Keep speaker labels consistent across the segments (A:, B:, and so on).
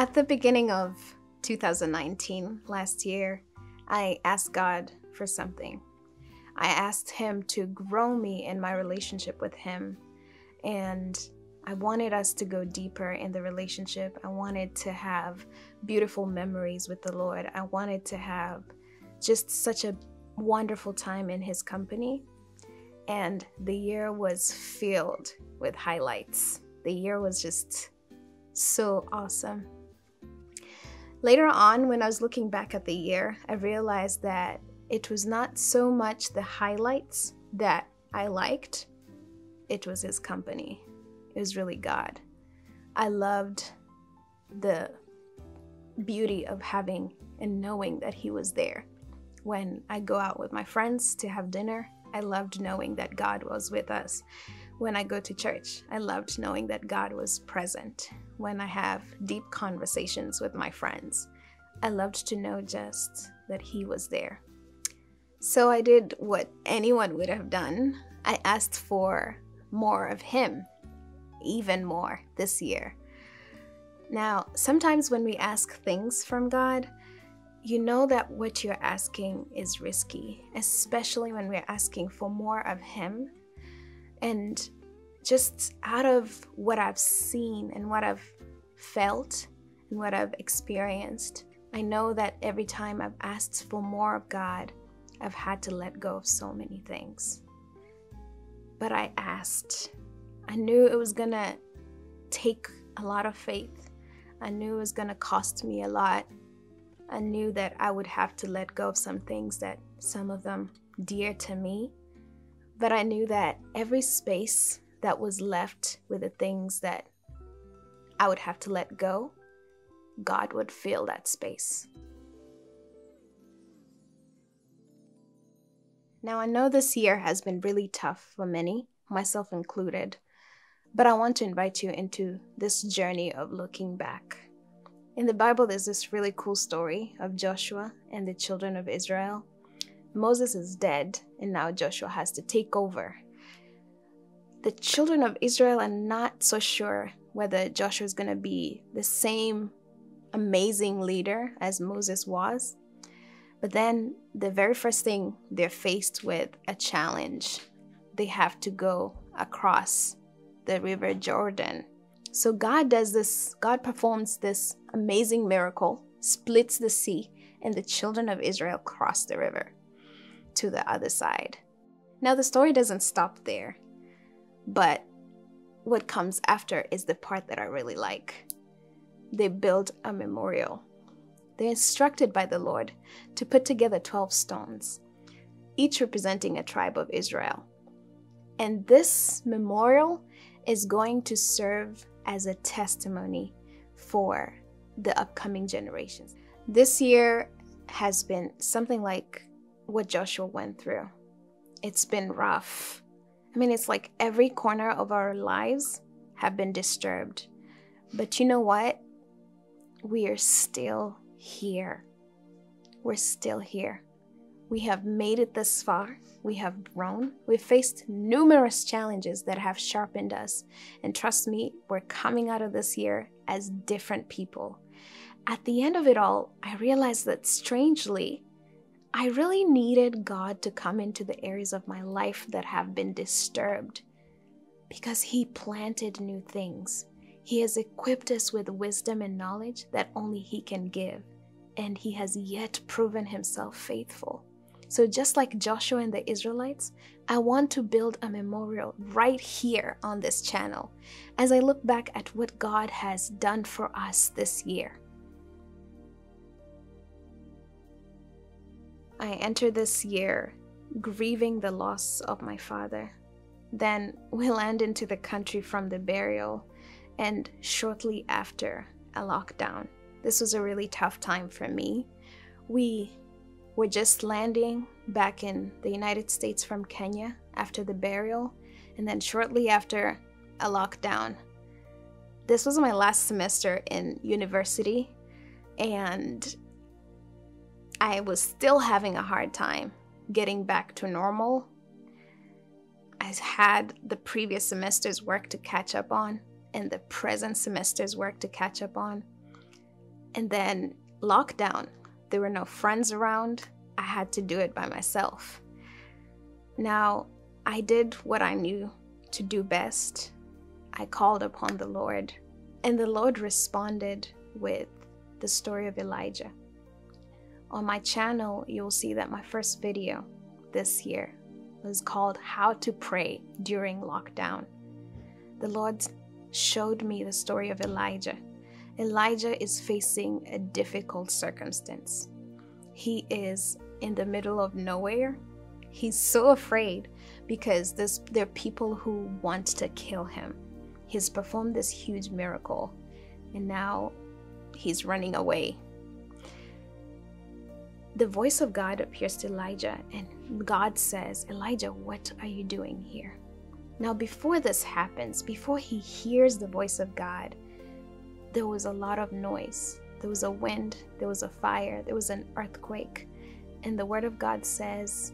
A: At the beginning of 2019, last year, I asked God for something. I asked Him to grow me in my relationship with Him. And I wanted us to go deeper in the relationship. I wanted to have beautiful memories with the Lord. I wanted to have just such a wonderful time in His company. And the year was filled with highlights. The year was just so awesome. Later on, when I was looking back at the year, I realized that it was not so much the highlights that I liked, it was His company. It was really God. I loved the beauty of having and knowing that He was there. When I go out with my friends to have dinner, I loved knowing that God was with us. When I go to church, I loved knowing that God was present. When I have deep conversations with my friends, I loved to know just that He was there. So I did what anyone would have done. I asked for more of Him, even more this year. Now, sometimes when we ask things from God, you know that what you're asking is risky, especially when we're asking for more of Him. And just out of what I've seen and what I've felt and what I've experienced, I know that every time I've asked for more of God, I've had to let go of so many things. But I asked. I knew it was gonna take a lot of faith. I knew it was gonna cost me a lot I knew that I would have to let go of some things that some of them dear to me. But I knew that every space that was left with the things that I would have to let go, God would fill that space. Now, I know this year has been really tough for many, myself included, but I want to invite you into this journey of looking back. In the Bible, there's this really cool story of Joshua and the children of Israel. Moses is dead, and now Joshua has to take over. The children of Israel are not so sure whether Joshua is going to be the same amazing leader as Moses was. But then, the very first thing they're faced with a challenge. They have to go across the river Jordan so God does this, God performs this amazing miracle, splits the sea, and the children of Israel cross the river to the other side. Now, the story doesn't stop there, but what comes after is the part that I really like. They build a memorial. They're instructed by the Lord to put together 12 stones, each representing a tribe of Israel. And this memorial is going to serve as a testimony for the upcoming generations. This year has been something like what Joshua went through. It's been rough. I mean, it's like every corner of our lives have been disturbed. But you know what? We are still here. We're still here. We have made it this far. We have grown. We've faced numerous challenges that have sharpened us. And trust me, we're coming out of this year as different people. At the end of it all, I realized that strangely, I really needed God to come into the areas of my life that have been disturbed because He planted new things. He has equipped us with wisdom and knowledge that only He can give, and He has yet proven Himself faithful. So, just like Joshua and the Israelites, I want to build a memorial right here on this channel as I look back at what God has done for us this year. I enter this year grieving the loss of my father. Then we land into the country from the burial, and shortly after, a lockdown. This was a really tough time for me. We were just landing back in the United States from Kenya after the burial, and then shortly after, a lockdown. This was my last semester in university, and I was still having a hard time getting back to normal. I had the previous semester's work to catch up on and the present semester's work to catch up on. And then lockdown, there were no friends around. I had to do it by myself. Now, I did what I knew to do best. I called upon the Lord, and the Lord responded with the story of Elijah. On my channel, you'll see that my first video this year was called How to Pray During Lockdown. The Lord showed me the story of Elijah. Elijah is facing a difficult circumstance. He is in the middle of nowhere. He's so afraid because there are people who want to kill him. He's performed this huge miracle and now he's running away. The voice of God appears to Elijah, and God says, Elijah, what are you doing here? Now, before this happens, before he hears the voice of God, there was a lot of noise. There was a wind, there was a fire, there was an earthquake. And the word of God says,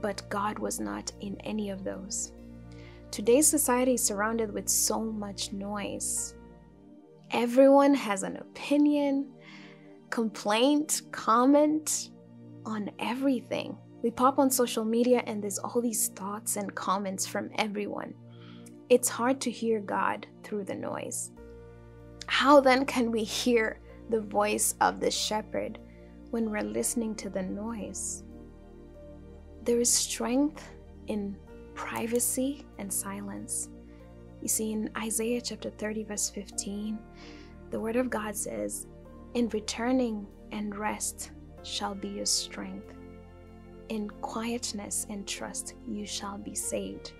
A: but God was not in any of those. Today's society is surrounded with so much noise. Everyone has an opinion, complaint, comment on everything. We pop on social media and there's all these thoughts and comments from everyone. It's hard to hear God through the noise. How then can we hear the voice of the shepherd when we're listening to the noise? There is strength in privacy and silence. You see, in Isaiah chapter 30, verse 15, the word of God says, In returning and rest shall be your strength. In quietness and trust you shall be saved.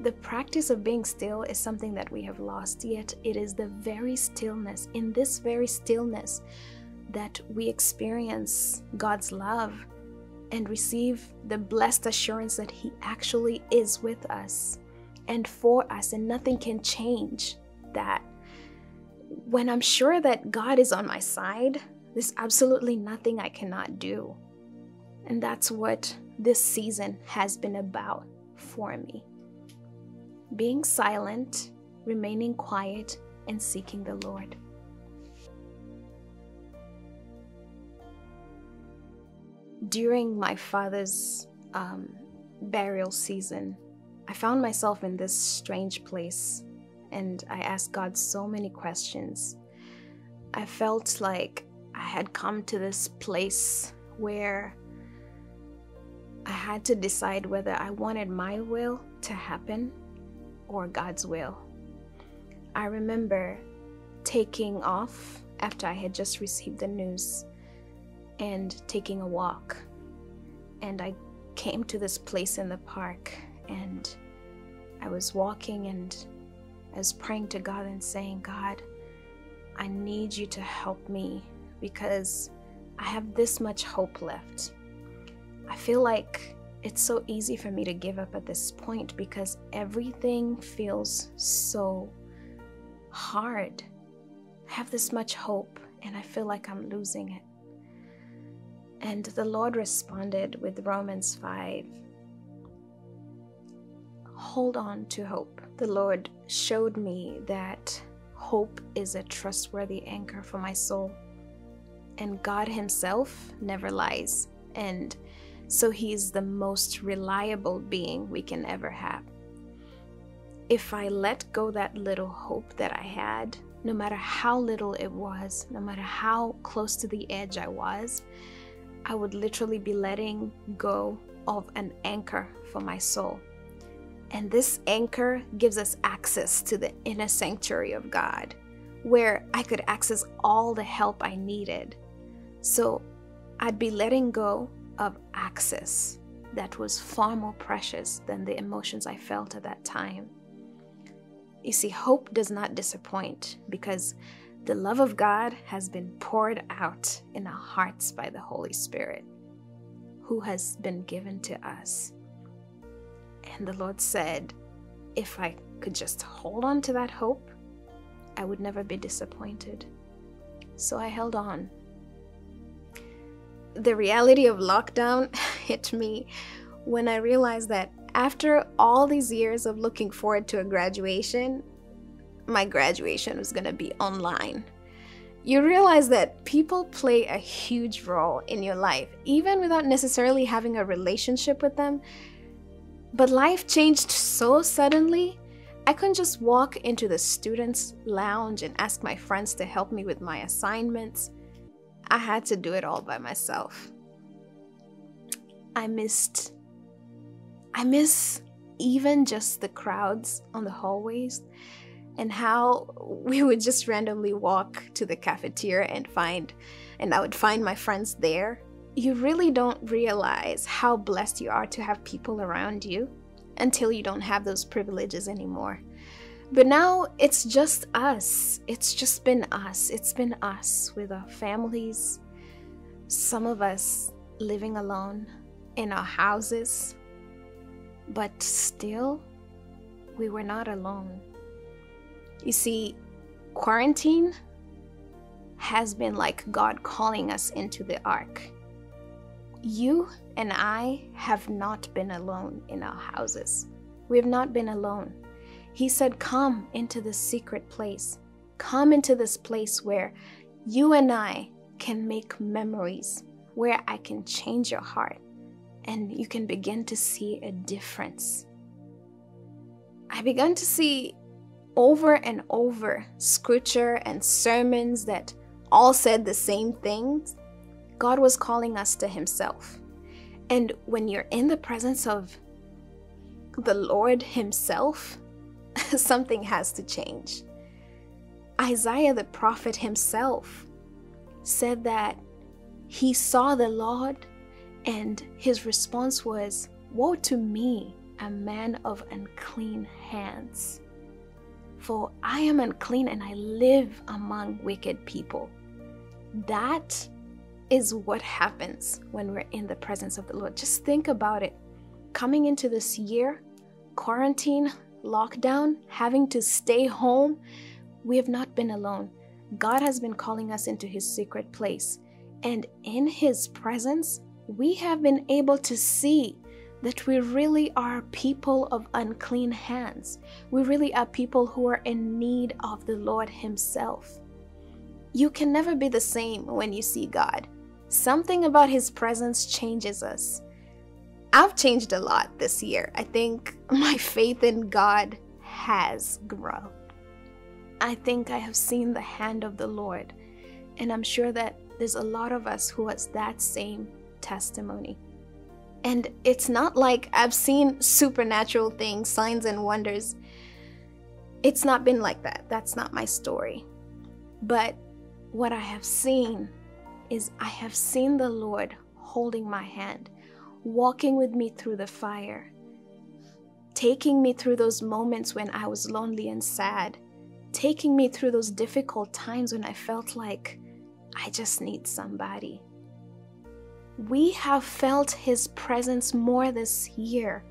A: The practice of being still is something that we have lost, yet it is the very stillness, in this very stillness, that we experience God's love and receive the blessed assurance that He actually is with us and for us, and nothing can change that. When I'm sure that God is on my side, there's absolutely nothing I cannot do. And that's what this season has been about for me. Being silent, remaining quiet, and seeking the Lord. During my father's um, burial season, I found myself in this strange place and I asked God so many questions. I felt like I had come to this place where I had to decide whether I wanted my will to happen or God's will. I remember taking off after I had just received the news and taking a walk. And I came to this place in the park and I was walking and I was praying to God and saying, God, I need you to help me because I have this much hope left. I feel like it's so easy for me to give up at this point because everything feels so hard. I have this much hope and I feel like I'm losing it. And the Lord responded with Romans 5 Hold on to hope. The Lord showed me that hope is a trustworthy anchor for my soul. And God Himself never lies. And so He's the most reliable being we can ever have. If I let go that little hope that I had, no matter how little it was, no matter how close to the edge I was, I would literally be letting go of an anchor for my soul. And this anchor gives us access to the inner sanctuary of God, where I could access all the help I needed. So I'd be letting go of access that was far more precious than the emotions I felt at that time. You see, hope does not disappoint because the love of God has been poured out in our hearts by the Holy Spirit, who has been given to us. And the Lord said, if I could just hold on to that hope, I would never be disappointed. So I held on. The reality of lockdown hit me when I realized that after all these years of looking forward to a graduation, my graduation was going to be online. you realize that people play a huge role in your life, even without necessarily having a relationship with them. But life changed so suddenly, I couldn't just walk into the students' lounge and ask my friends to help me with my assignments. I had to do it all by myself. I missed. I miss even just the crowds on the hallways and how we would just randomly walk to the cafeteria and find and I would find my friends there. You really don't realize how blessed you are to have people around you until you don't have those privileges anymore. But now it's just us. It's just been us. It's been us with our families. Some of us living alone in our houses. But still, we were not alone. You see, quarantine has been like God calling us into the ark. You and I have not been alone in our houses. We have not been alone. He said, Come into the secret place. Come into this place where you and I can make memories, where I can change your heart, and you can begin to see a difference. I began to see over and over scripture and sermons that all said the same things, God was calling us to Himself. And when you're in the presence of the Lord Himself, something has to change. Isaiah the prophet himself said that he saw the Lord and his response was, Woe to me, a man of unclean hands for I am unclean and I live among wicked people. That is what happens when we're in the presence of the Lord. Just think about it. Coming into this year, quarantine, lockdown, having to stay home, we have not been alone. God has been calling us into His secret place. And in His presence, we have been able to see that we really are people of unclean hands. We really are people who are in need of the Lord Himself. You can never be the same when you see God. Something about His presence changes us. I've changed a lot this year. I think my faith in God has grown. I think I have seen the hand of the Lord, and I'm sure that there's a lot of us who has that same testimony. And it's not like I've seen supernatural things, signs and wonders. It's not been like that. That's not my story. But what I have seen is I have seen the Lord holding my hand, walking with me through the fire, taking me through those moments when I was lonely and sad, taking me through those difficult times when I felt like I just need somebody we have felt His presence more this year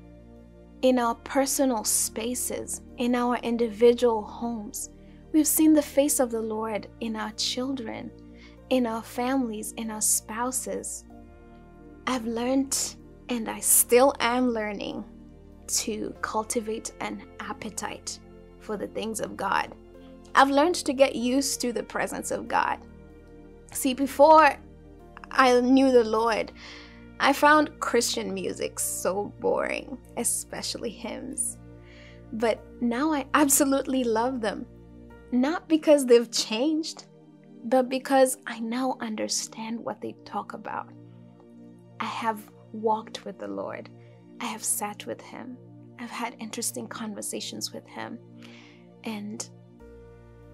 A: in our personal spaces, in our individual homes. We've seen the face of the Lord in our children, in our families, in our spouses. I've learned, and I still am learning, to cultivate an appetite for the things of God. I've learned to get used to the presence of God. See, before I knew the Lord, I found Christian music so boring, especially hymns. But now I absolutely love them. Not because they've changed, but because I now understand what they talk about. I have walked with the Lord, I have sat with Him, I've had interesting conversations with Him, and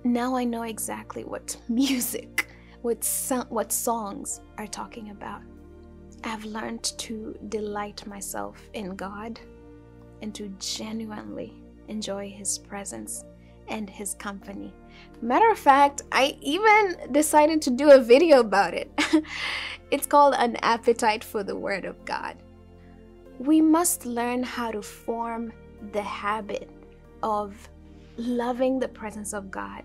A: now I know exactly what music what, so- what songs are talking about. I've learned to delight myself in God and to genuinely enjoy His presence and His company. Matter of fact, I even decided to do a video about it. it's called An Appetite for the Word of God. We must learn how to form the habit of loving the presence of God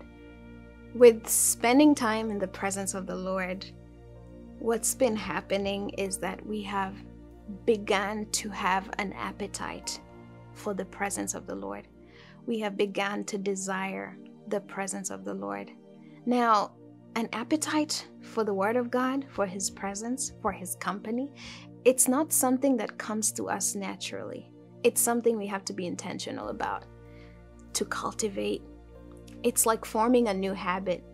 A: with spending time in the presence of the Lord, what's been happening is that we have begun to have an appetite for the presence of the Lord. We have begun to desire the presence of the Lord. Now, an appetite for the Word of God, for His presence, for His company, it's not something that comes to us naturally. It's something we have to be intentional about, to cultivate. It's like forming a new habit.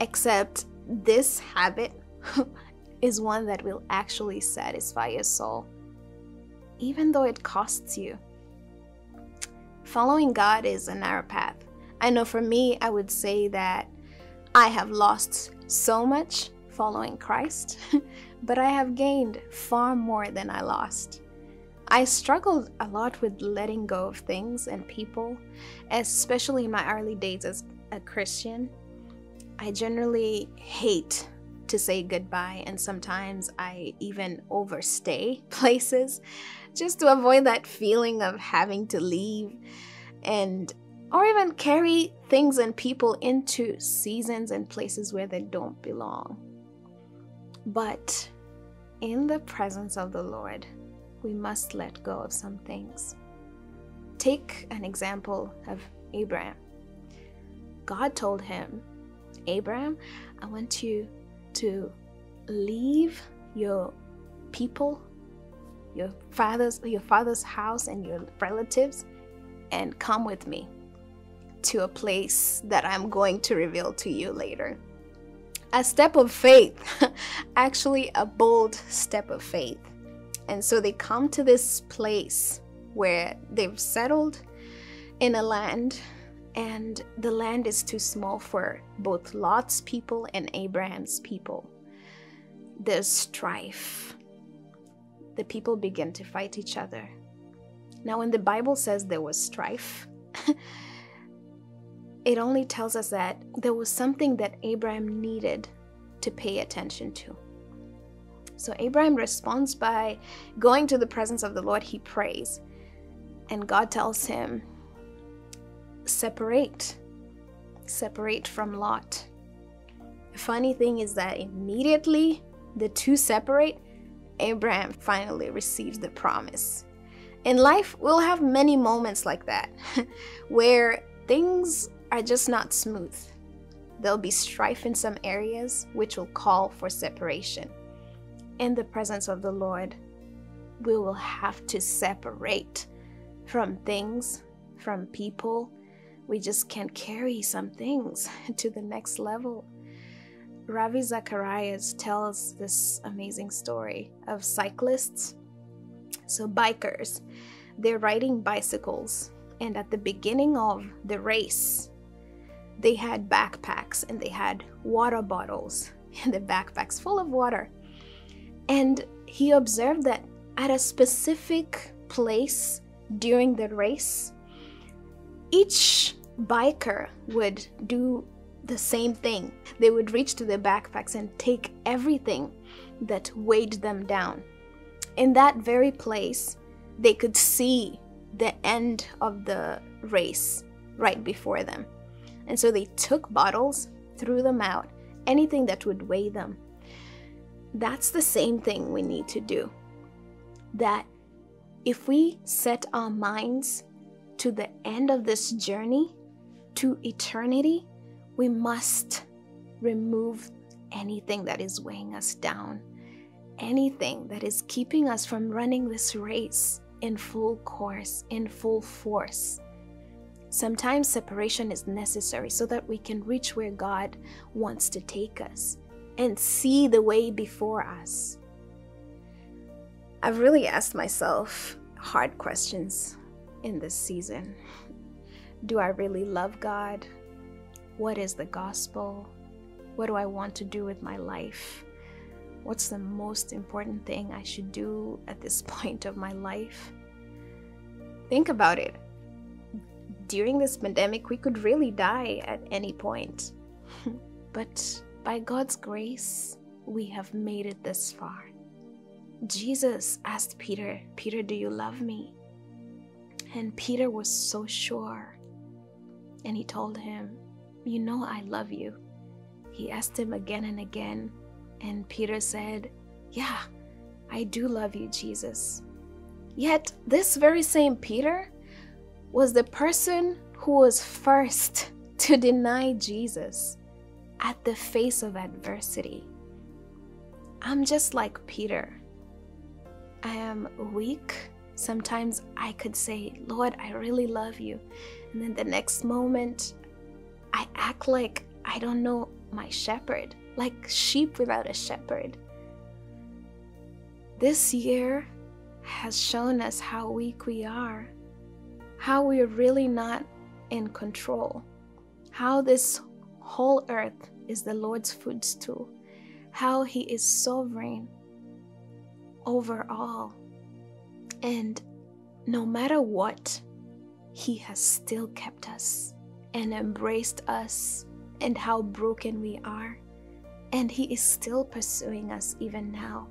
A: Except this habit is one that will actually satisfy your soul, even though it costs you. Following God is a narrow path. I know for me, I would say that I have lost so much following Christ, but I have gained far more than I lost. I struggled a lot with letting go of things and people, especially in my early days as a Christian. I generally hate to say goodbye, and sometimes I even overstay places just to avoid that feeling of having to leave and or even carry things and people into seasons and places where they don't belong. But in the presence of the Lord, we must let go of some things. Take an example of Abraham. God told him, Abraham, I want you to leave your people, your father's your father's house and your relatives and come with me to a place that I'm going to reveal to you later. A step of faith, actually, a bold step of faith. And so they come to this place where they've settled in a land, and the land is too small for both Lot's people and Abraham's people. There's strife. The people begin to fight each other. Now, when the Bible says there was strife, it only tells us that there was something that Abraham needed to pay attention to. So Abraham responds by going to the presence of the Lord, he prays. And God tells him, separate, separate from Lot. The funny thing is that immediately the two separate, Abraham finally receives the promise. In life, we'll have many moments like that where things are just not smooth. There'll be strife in some areas, which will call for separation. In the presence of the Lord, we will have to separate from things, from people. We just can't carry some things to the next level. Ravi Zacharias tells this amazing story of cyclists, so bikers. They're riding bicycles, and at the beginning of the race, they had backpacks and they had water bottles in the backpacks full of water. And he observed that at a specific place during the race, each biker would do the same thing. They would reach to their backpacks and take everything that weighed them down. In that very place, they could see the end of the race right before them. And so they took bottles, threw them out, anything that would weigh them. That's the same thing we need to do. That if we set our minds to the end of this journey, to eternity, we must remove anything that is weighing us down, anything that is keeping us from running this race in full course, in full force. Sometimes separation is necessary so that we can reach where God wants to take us and see the way before us. I've really asked myself hard questions in this season. Do I really love God? What is the gospel? What do I want to do with my life? What's the most important thing I should do at this point of my life? Think about it during this pandemic, we could really die at any point. but by God's grace, we have made it this far. Jesus asked Peter, Peter, do you love me? And Peter was so sure. And he told him, You know, I love you. He asked him again and again. And Peter said, Yeah, I do love you, Jesus. Yet, this very same Peter was the person who was first to deny Jesus. at the face of adversity. I'm just like Peter. I am weak. Sometimes I could say, Lord, I really love you. And then the next moment, I act like I don't know my shepherd, like sheep without a shepherd. This year has shown us how weak we are, how we're really not in control, how this whole earth is the Lord's footstool, how He is sovereign over all. And no matter what, He has still kept us and embraced us and how broken we are. And He is still pursuing us even now.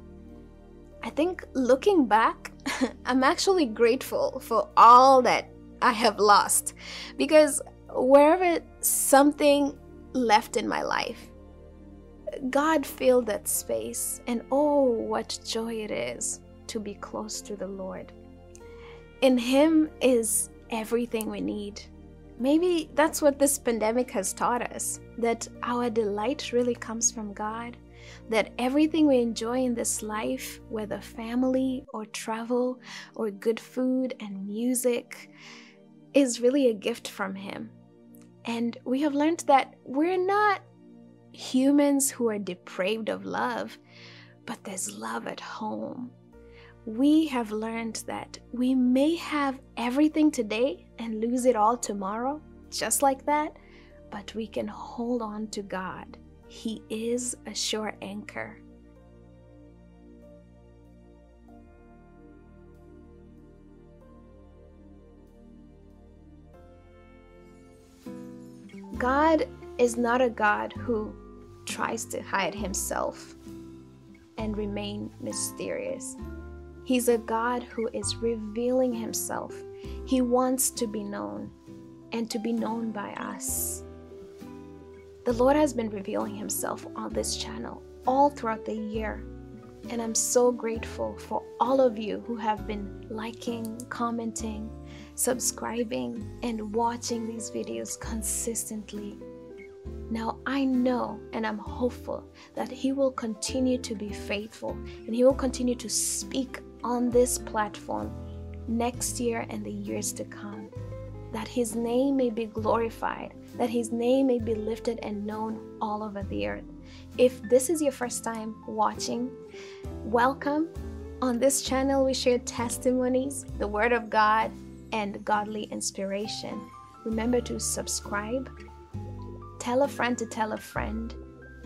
A: I think looking back, I'm actually grateful for all that I have lost because wherever something left in my life, God filled that space, and oh, what joy it is to be close to the Lord. In Him is everything we need. Maybe that's what this pandemic has taught us that our delight really comes from God, that everything we enjoy in this life, whether family or travel or good food and music, is really a gift from Him. And we have learned that we're not humans who are depraved of love, but there's love at home. We have learned that we may have everything today and lose it all tomorrow, just like that, but we can hold on to God. He is a sure anchor. God is not a God who tries to hide himself and remain mysterious. He's a God who is revealing himself. He wants to be known and to be known by us. The Lord has been revealing himself on this channel all throughout the year. And I'm so grateful for all of you who have been liking, commenting, subscribing, and watching these videos consistently. Now I know and I'm hopeful that He will continue to be faithful and He will continue to speak on this platform next year and the years to come. That His name may be glorified, that His name may be lifted and known all over the earth. If this is your first time watching, welcome. On this channel, we share testimonies, the Word of God, and godly inspiration. Remember to subscribe, tell a friend to tell a friend,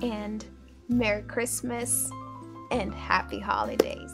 A: and Merry Christmas and Happy Holidays.